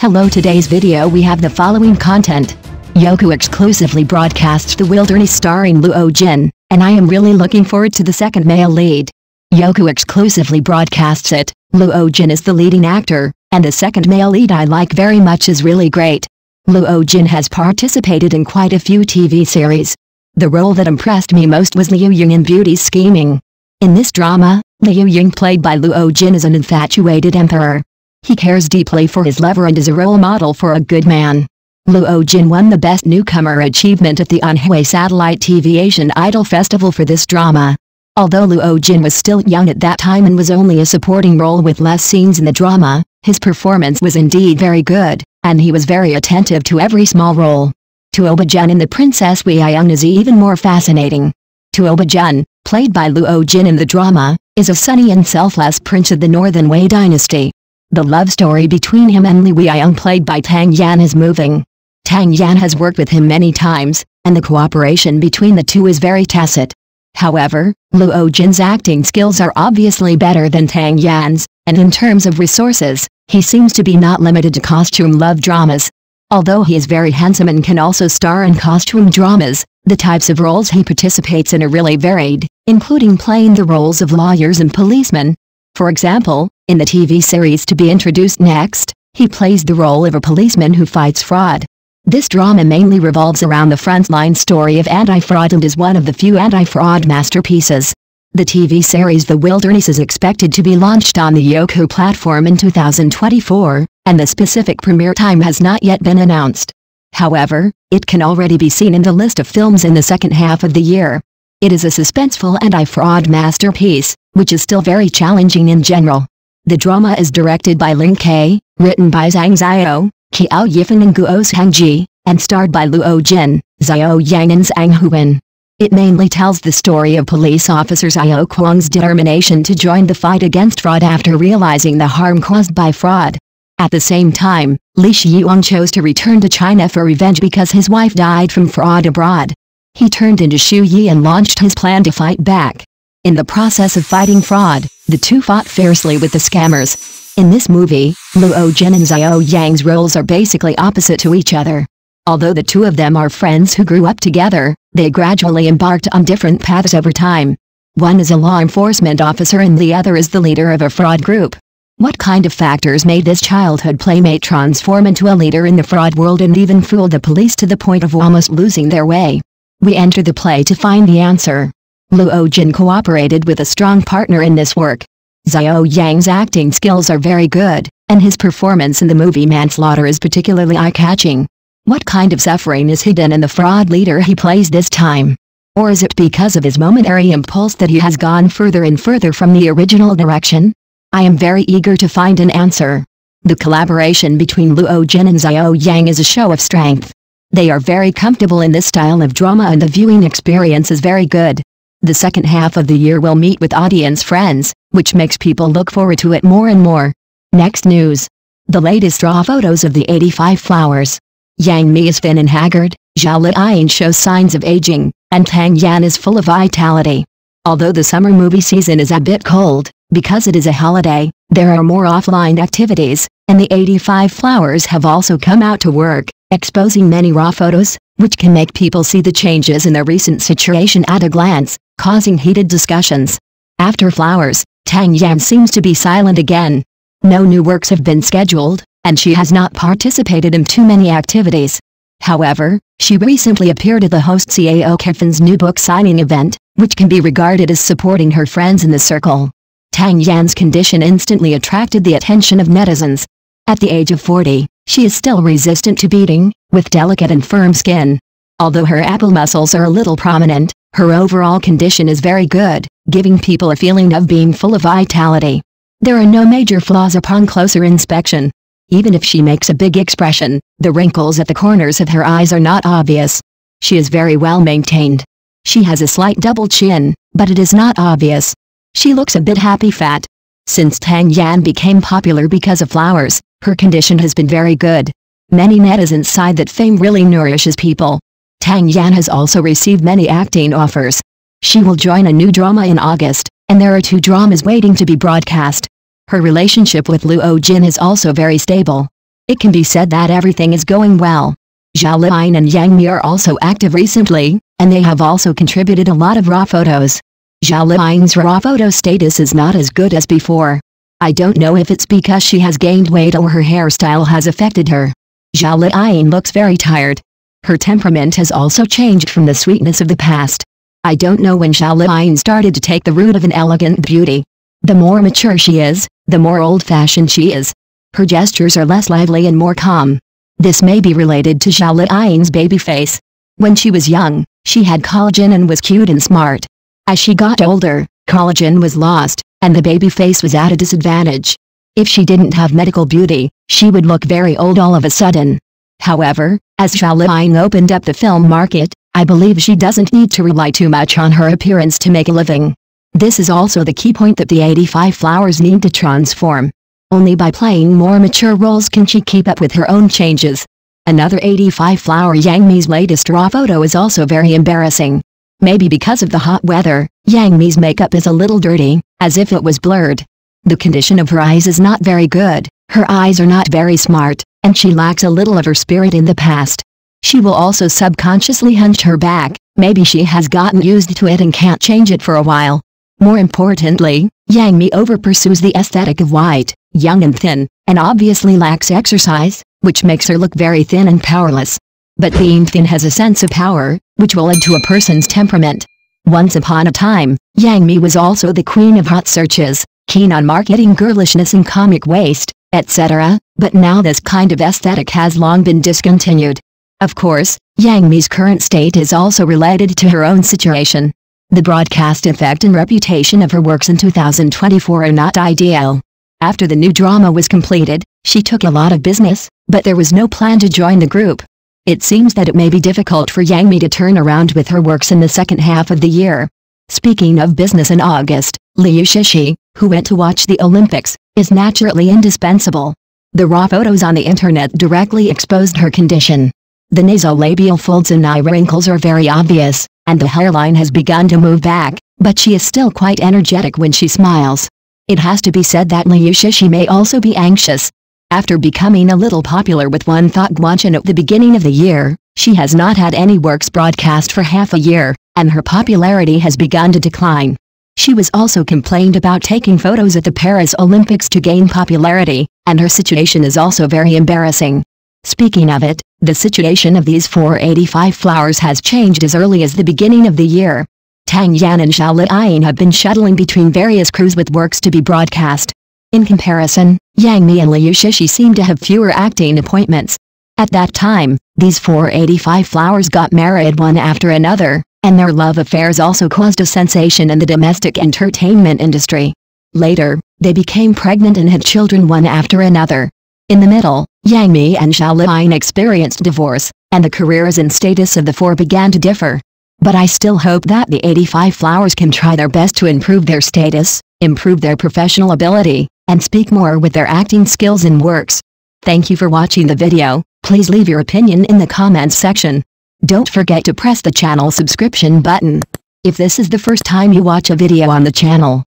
Hello today's video we have the following content. Youku exclusively broadcasts The Wilderness starring Luo Jin, and I am really looking forward to the second male lead. Youku exclusively broadcasts it, Luo Jin is the leading actor, and the second male lead I like very much is really great. Luo Jin has participated in quite a few TV series. The role that impressed me most was Liu Ying in Beauty Scheming. In this drama, Liu Ying played by Luo Jin is an infatuated emperor. He cares deeply for his lover and is a role model for a good man. Luo Jin won the Best Newcomer Achievement at the Anhui Satellite TV Asian Idol Festival for this drama. Although Luo Jin was still young at that time and was only a supporting role with less scenes in the drama, his performance was indeed very good, and he was very attentive to every small role. Tuoba Jun in The Princess Wei Young is even more fascinating. Tuoba Jun, played by Luo Jin in the drama, is a sunny and selfless prince of the Northern Wei dynasty. The love story between him and Li Weiyang played by Tang Yan is moving. Tang Yan has worked with him many times, and the cooperation between the two is very tacit. However, Luo Jin's acting skills are obviously better than Tang Yan's, and in terms of resources, he seems to be not limited to costume love dramas. Although he is very handsome and can also star in costume dramas, the types of roles he participates in are really varied, including playing the roles of lawyers and policemen. For example, in the TV series to be introduced next, he plays the role of a policeman who fights fraud. This drama mainly revolves around the frontline story of anti-fraud and is one of the few anti-fraud masterpieces. The TV series The Wilderness is expected to be launched on the Youku platform in 2024, and the specific premiere time has not yet been announced. However, it can already be seen in the list of films in the second half of the year. It is a suspenseful anti-fraud masterpiece, which is still very challenging in general. The drama is directed by Ling Kei, written by Zhang Xiao, Qiao Yifan and Guo Shangji, and starred by Luo Jin, Xiao Yang and Zhang Huan. It mainly tells the story of police officer Xiao Kuang's determination to join the fight against fraud after realizing the harm caused by fraud. At the same time, Li Shiyuan chose to return to China for revenge because his wife died from fraud abroad. He turned into Xu Yi and launched his plan to fight back. In the process of fighting fraud, the two fought fiercely with the scammers. In this movie, Luo Jin and Xiao Yang's roles are basically opposite to each other. Although the two of them are friends who grew up together, they gradually embarked on different paths over time. One is a law enforcement officer and the other is the leader of a fraud group. What kind of factors made this childhood playmate transform into a leader in the fraud world and even fool the police to the point of almost losing their way? We enter the play to find the answer. Luo Jin cooperated with a strong partner in this work. Xiao Yang's acting skills are very good, and his performance in the movie Manslaughter is particularly eye-catching. What kind of suffering is hidden in the fraud leader he plays this time? Or is it because of his momentary impulse that he has gone further and further from the original direction? I am very eager to find an answer. The collaboration between Luo Jin and Xiao Yang is a show of strength. They are very comfortable in this style of drama and the viewing experience is very good. The second half of the year will meet with audience friends, which makes people look forward to it more and more. Next news. The latest raw photos of the 85 flowers. Yang Mi is thin and haggard, Zhao Liying shows signs of aging, and Tang Yan is full of vitality. Although the summer movie season is a bit cold, because it is a holiday, there are more offline activities, and the 85 flowers have also come out to work, exposing many raw photos, which can make people see the changes in their recent situation at a glance causing heated discussions. After Flowers, Tang Yan seems to be silent again. No new works have been scheduled, and she has not participated in too many activities. However, she recently appeared at the host Cao Kefan's new book signing event, which can be regarded as supporting her friends in the circle. Tang Yan's condition instantly attracted the attention of netizens. At the age of 40, she is still resistant to beating, with delicate and firm skin. Although her apple muscles are a little prominent, her overall condition is very good, giving people a feeling of being full of vitality. There are no major flaws upon closer inspection. Even if she makes a big expression, the wrinkles at the corners of her eyes are not obvious. She is very well maintained. She has a slight double chin, but it is not obvious. She looks a bit happy fat. Since Tang Yan became popular because of flowers, her condition has been very good. Many netizens sigh that fame really nourishes people. Tang Yan has also received many acting offers. She will join a new drama in August, and there are two dramas waiting to be broadcast. Her relationship with Luo Jin is also very stable. it can be said that everything is going well. Zhao Liying and Yang Mi are also active recently, and they have also contributed a lot of raw photos. Zhao Liying's raw photo status is not as good as before. I don't know if it's because she has gained weight or her hairstyle has affected her. Zhao Liying looks very tired. Her temperament has also changed from the sweetness of the past. I don't know when Zhao Liying started to take the route of an elegant beauty. The more mature she is, the more old-fashioned she is. Her gestures are less lively and more calm. This may be related to Zhao Liying's baby face. When she was young, she had collagen and was cute and smart. As she got older, collagen was lost, and the baby face was at a disadvantage. If she didn't have medical beauty, she would look very old all of a sudden. However, as Zhao Liying opened up the film market, I believe she doesn't need to rely too much on her appearance to make a living. This is also the key point that the 85 flowers need to transform. Only by playing more mature roles can she keep up with her own changes. Another 85 flower Yang Mi's latest raw photo is also very embarrassing. Maybe because of the hot weather, Yang Mi's makeup is a little dirty, as if it was blurred. The condition of her eyes is not very good, her eyes are not very smart, and she lacks a little of her spirit in the past. She will also subconsciously hunch her back, maybe she has gotten used to it and can't change it for a while. More importantly, Yang Mi over-pursues the aesthetic of white, young and thin, and obviously lacks exercise, which makes her look very thin and powerless. But being thin has a sense of power, which will add to a person's temperament. Once upon a time, Yang Mi was also the queen of hot searches, keen on marketing girlishness and comic waste, etc., but now this kind of aesthetic has long been discontinued. Of course, Yang Mi's current state is also related to her own situation. The broadcast effect and reputation of her works in 2024 are not ideal. After the new drama was completed, she took a lot of business, but there was no plan to join the group. It seems that it may be difficult for Yang Mi to turn around with her works in the second half of the year. Speaking of business in August, Liu Shishi, who went to watch the Olympics, is naturally indispensable. The raw photos on the internet directly exposed her condition. The nasolabial folds and eye wrinkles are very obvious, and the hairline has begun to move back, but she is still quite energetic when she smiles. It has to be said that Liu Shishi may also be anxious. After becoming a little popular with One Thought Guanshan at the beginning of the year, she has not had any works broadcast for half a year, and her popularity has begun to decline. She was also complained about taking photos at the Paris Olympics to gain popularity, and her situation is also very embarrassing. Speaking of it, the situation of these 485 flowers has changed as early as the beginning of the year. Tang Yan and Zhao Liying have been shuttling between various crews with works to be broadcast. In comparison, Yang Mi and Liu Shishi seem to have fewer acting appointments. At that time, these 485 flowers got married one after another, and their love affairs also caused a sensation in the domestic entertainment industry. Later, they became pregnant and had children one after another. In the middle, Yang Mi and Zhao Liying experienced divorce, and the careers and status of the four began to differ. But I still hope that the 85 flowers can try their best to improve their status, improve their professional ability, and speak more with their acting skills and works. Thank you for watching the video, please leave your opinion in the comments section. Don't forget to press the channel subscription button. If this is the first time you watch a video on the channel,